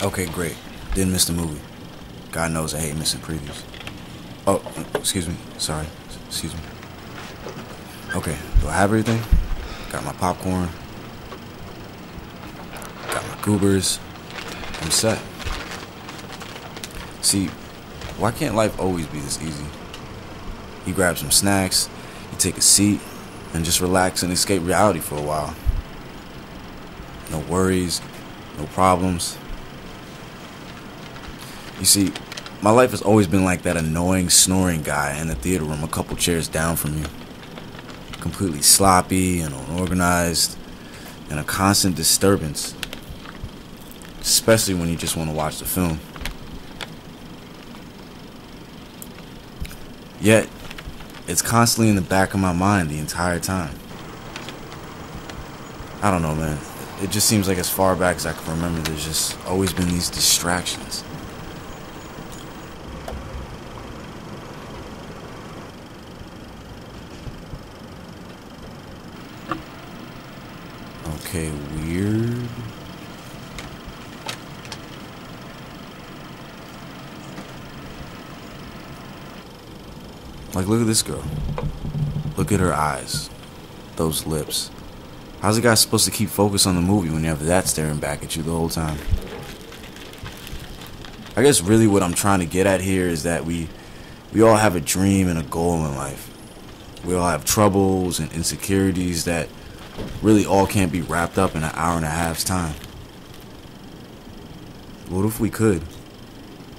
Okay, great. Didn't miss the movie. God knows I hate missing previews. Oh, excuse me. Sorry. Excuse me. Okay, do I have everything? Got my popcorn. Got my goobers. I'm set. See, why can't life always be this easy? You grab some snacks, you take a seat, and just relax and escape reality for a while. No worries, no problems. You see, my life has always been like that annoying snoring guy in the theater room a couple chairs down from you. Completely sloppy and unorganized and a constant disturbance. Especially when you just want to watch the film. Yet, it's constantly in the back of my mind the entire time. I don't know, man. It just seems like as far back as I can remember, there's just always been these distractions. Okay, weird. Like, look at this girl. Look at her eyes. Those lips. How's a guy supposed to keep focus on the movie when you have that staring back at you the whole time? I guess really what I'm trying to get at here is that we we all have a dream and a goal in life. We all have troubles and insecurities that really all can't be wrapped up in an hour and a half's time. What if we could?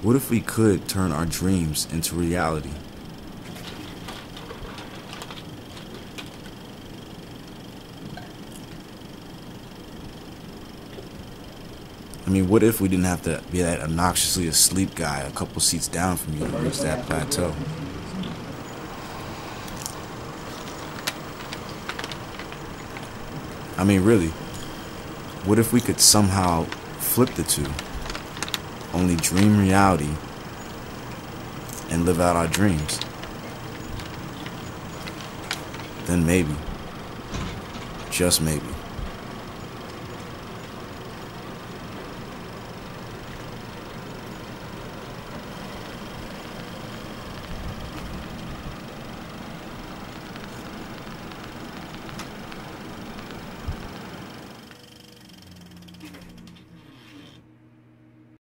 What if we could turn our dreams into reality? I mean, what if we didn't have to be that obnoxiously asleep guy a couple seats down from you to reach that plateau? I mean, really, what if we could somehow flip the two? Only dream reality and live out our dreams? Then maybe, just maybe,